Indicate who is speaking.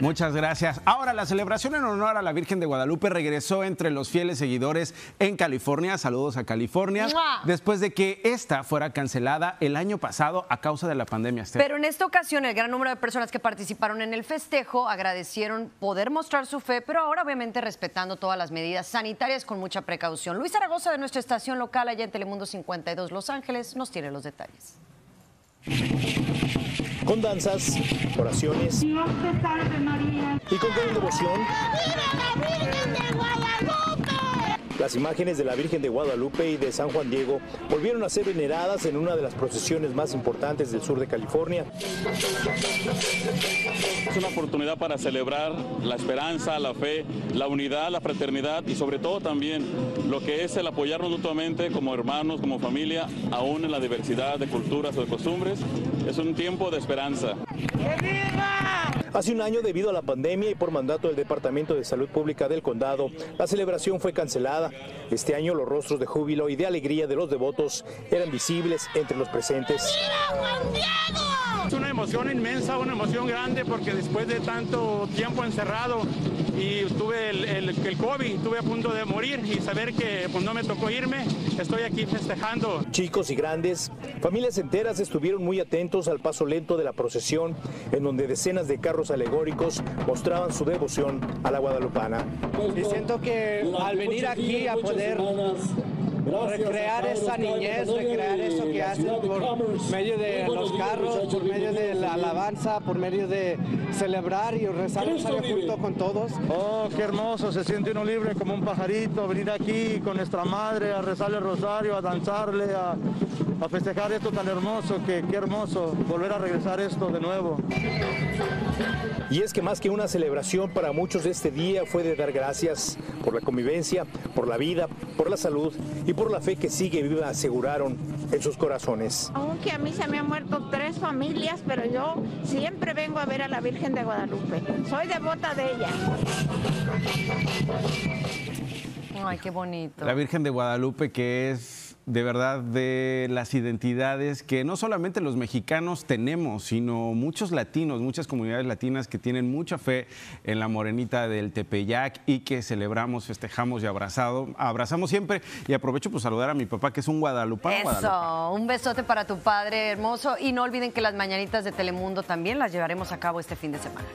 Speaker 1: Muchas gracias. Ahora, la celebración en honor a la Virgen de Guadalupe regresó entre los fieles seguidores en California. Saludos a California. Después de que esta fuera cancelada el año pasado a causa de la pandemia.
Speaker 2: Pero en esta ocasión, el gran número de personas que participaron en el festejo agradecieron poder mostrar su fe, pero ahora obviamente respetando todas las medidas sanitarias con mucha precaución. Luis Zaragoza de nuestra estación local allá en Telemundo 52 Los Ángeles nos tiene los detalles
Speaker 3: con danzas, oraciones y con gran devoción. Las imágenes de la Virgen de Guadalupe y de San Juan Diego volvieron a ser veneradas en una de las procesiones más importantes del sur de California.
Speaker 4: Es una oportunidad para celebrar la esperanza, la fe, la unidad, la fraternidad y sobre todo también lo que es el apoyarnos mutuamente como hermanos, como familia, aún en la diversidad de culturas o de costumbres. Es un tiempo de esperanza.
Speaker 3: Hace un año, debido a la pandemia y por mandato del Departamento de Salud Pública del Condado, la celebración fue cancelada. Este año los rostros de júbilo y de alegría de los devotos eran visibles entre los presentes.
Speaker 5: Es una emoción inmensa, una emoción grande porque después de tanto tiempo encerrado y tuve el, el, COVID, estuve a punto de morir y saber que pues, no me tocó irme, estoy aquí festejando.
Speaker 3: Chicos y grandes, familias enteras estuvieron muy atentos al paso lento de la procesión, en donde decenas de carros alegóricos mostraban su devoción a la guadalupana.
Speaker 6: Y siento que al venir aquí a poder recrear esa niñez, recrear eso que hacen por medio de los carros, por medio de la alabanza, por medio de celebrar y rezar el rosario junto con todos.
Speaker 7: Oh, qué hermoso, se siente uno libre como un pajarito, venir aquí con nuestra madre a rezarle el rosario, a danzarle, a, a festejar esto tan hermoso, que qué hermoso volver a regresar esto de nuevo.
Speaker 3: Y es que más que una celebración para muchos este día fue de dar gracias por la convivencia, por la vida, por la salud y por la fe que sigue viva, aseguraron en sus corazones.
Speaker 8: Aunque a mí se me han muerto tres familias, pero yo siempre vengo a ver a la Virgen de Guadalupe. Soy devota de ella.
Speaker 2: Ay, qué bonito.
Speaker 1: La Virgen de Guadalupe que es de verdad de las identidades que no solamente los mexicanos tenemos, sino muchos latinos, muchas comunidades latinas que tienen mucha fe en la morenita del Tepeyac y que celebramos, festejamos y abrazado, abrazamos siempre. Y aprovecho por saludar a mi papá que es un guadalupano.
Speaker 2: Eso, un besote para tu padre hermoso y no olviden que las mañanitas de Telemundo también las llevaremos a cabo este fin de semana.